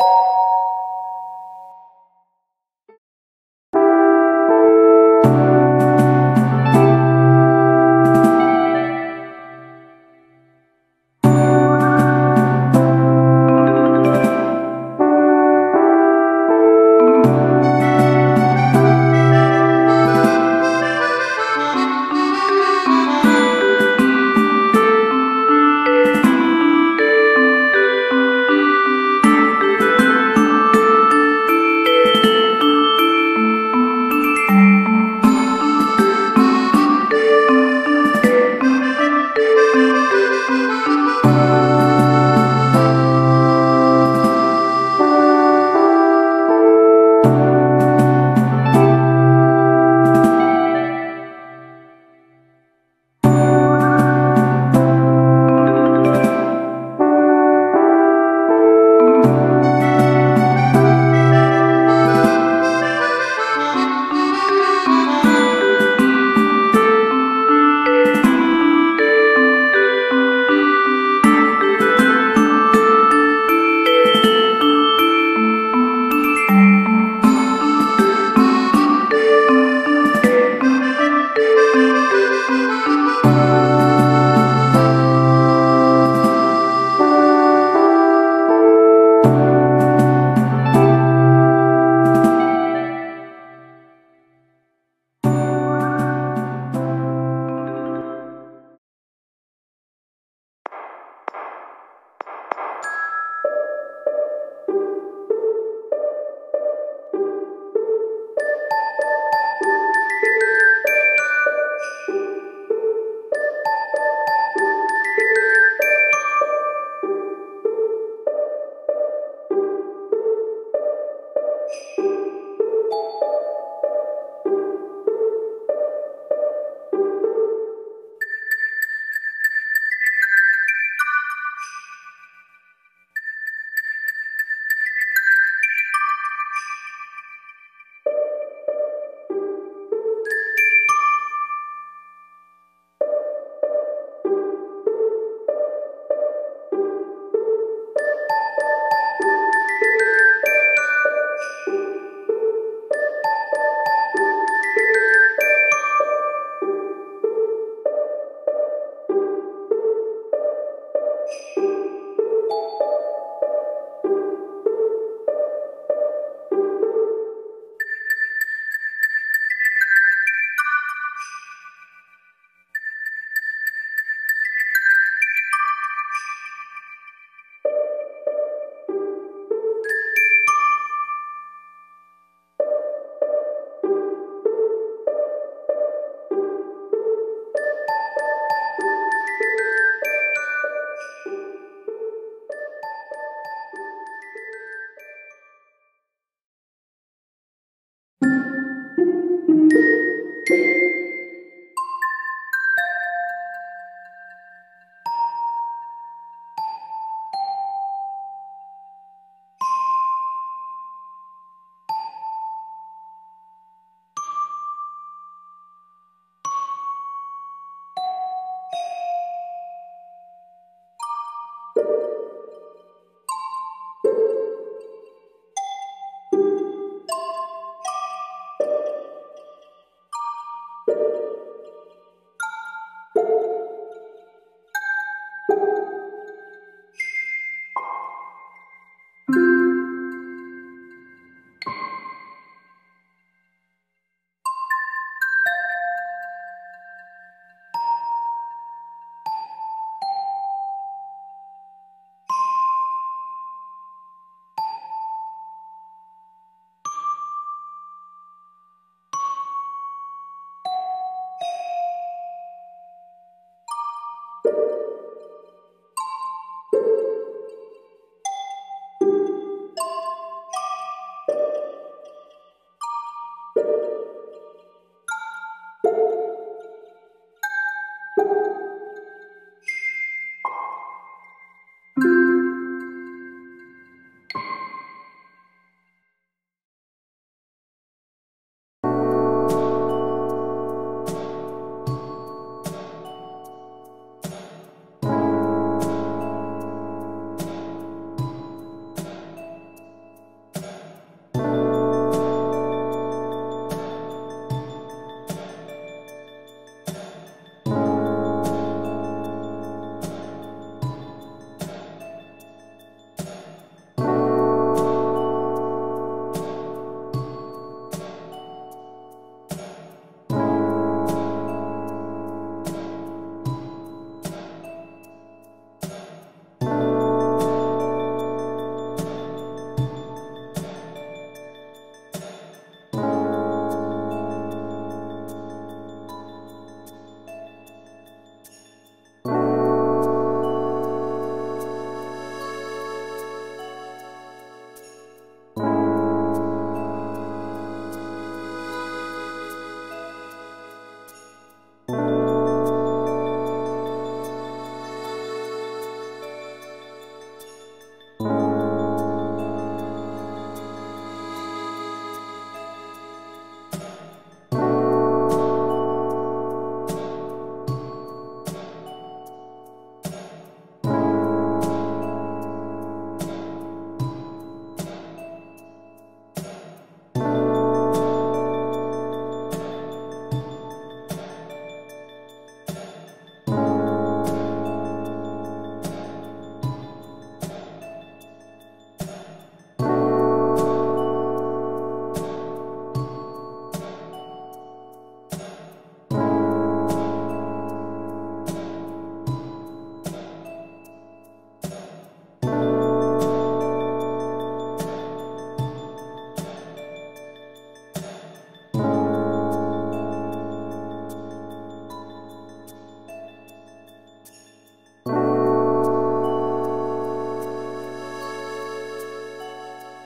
you